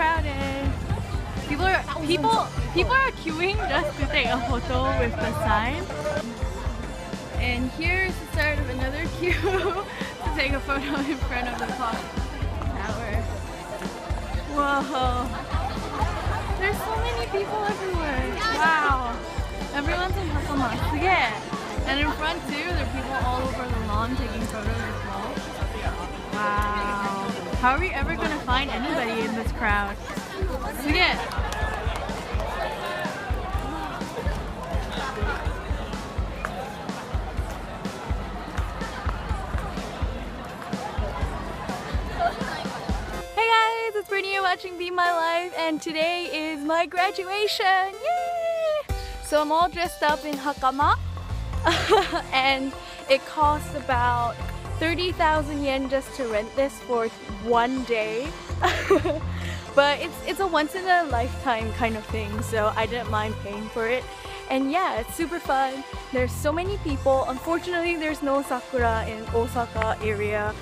crowded. People are people people are queuing just to take a photo with the sign. And here's the start of another queue to take a photo in front of the clock tower. Whoa. There's so many people everywhere. Wow. Everyone's in Hakama. Yeah. And in front too, there are people all over the lawn taking photos. How are we ever gonna find anybody in this crowd? Yeah. Hey guys, it's Bernie. You're watching Bean My Life, and today is my graduation. Yay! So I'm all dressed up in hakama, and it costs about 30,000 yen just to rent this for one day. but it's it's a once in a lifetime kind of thing, so I didn't mind paying for it. And yeah, it's super fun. There's so many people. Unfortunately, there's no sakura in Osaka area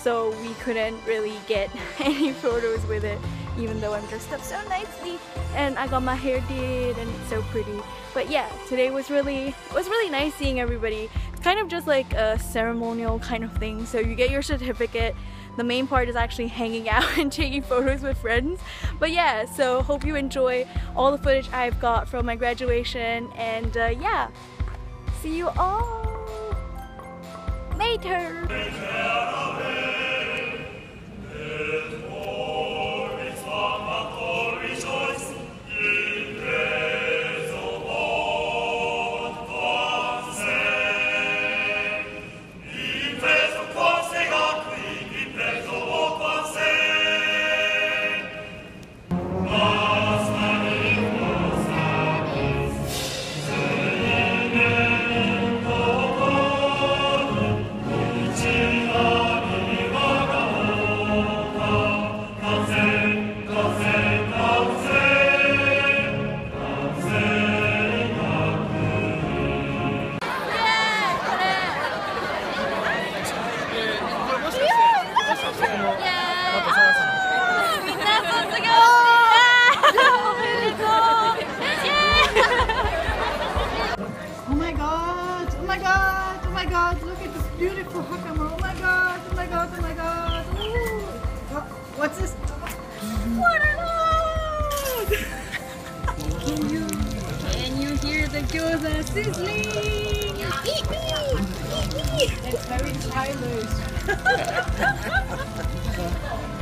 so we couldn't really get any photos with it even though I'm dressed up so nicely and I got my hair did and it's so pretty. But yeah today was really it was really nice seeing everybody. It's kind of just like a ceremonial kind of thing. So you get your certificate. The main part is actually hanging out and taking photos with friends. But yeah so hope you enjoy all the footage I've got from my graduation and uh, yeah. See you all later my god, look at this beautiful hakama! Oh my god, oh my god, oh my god. Ooh. What's this? What an Can you can you hear the gyoza sizzling? Eat me! Eat me! It's very childish.